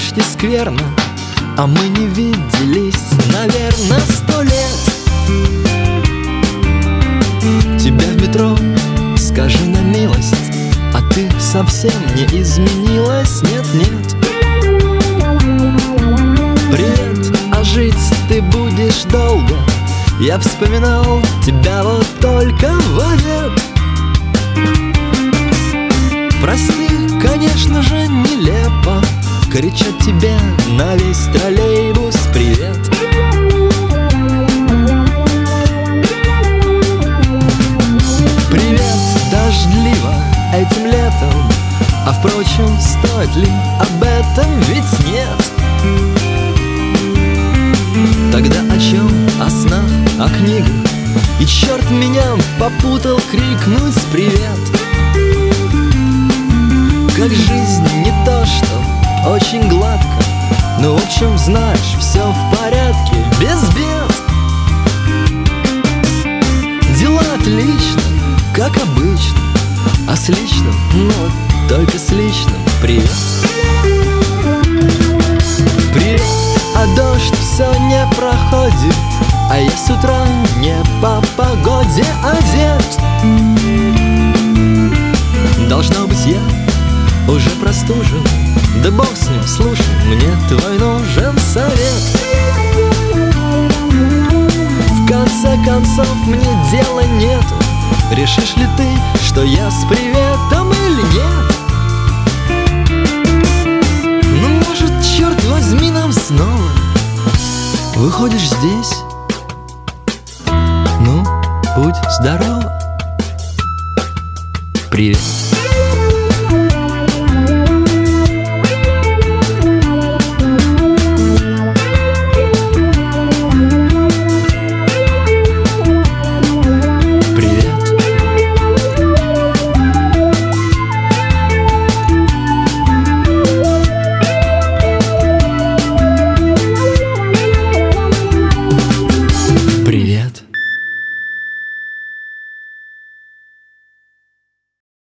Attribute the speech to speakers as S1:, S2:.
S1: дождь и скверно А мы не виделись, наверное, сто лет. Тебя в метро, скажи на милость А ты совсем не изменилась, нет-нет Привет, а жить ты будешь долго? Я вспоминал тебя вот только в ответ Прости, конечно же, нелепо Кричат тебе на весь троллейбус привет Привет, дождливо этим летом А впрочем, стоит ли об этом, ведь нет Тогда о чем? О снах, о книгах И черт меня попутал крикнуть привет Как Ну, в общем, знаешь, все в порядке, без бед. Дела отлично, как обычно А с личным, ну, только с личным. Привет. Привет, а дождь все не проходит А я с утра не по погоде одет. Должно быть я уже простужен Да бог с ним, слушай, мне твой нужен совет В конце концов мне дела нету Решишь ли ты, что я с приветом или нет? Ну, может, черт возьми нам снова Выходишь здесь? Ну, будь здоров Привет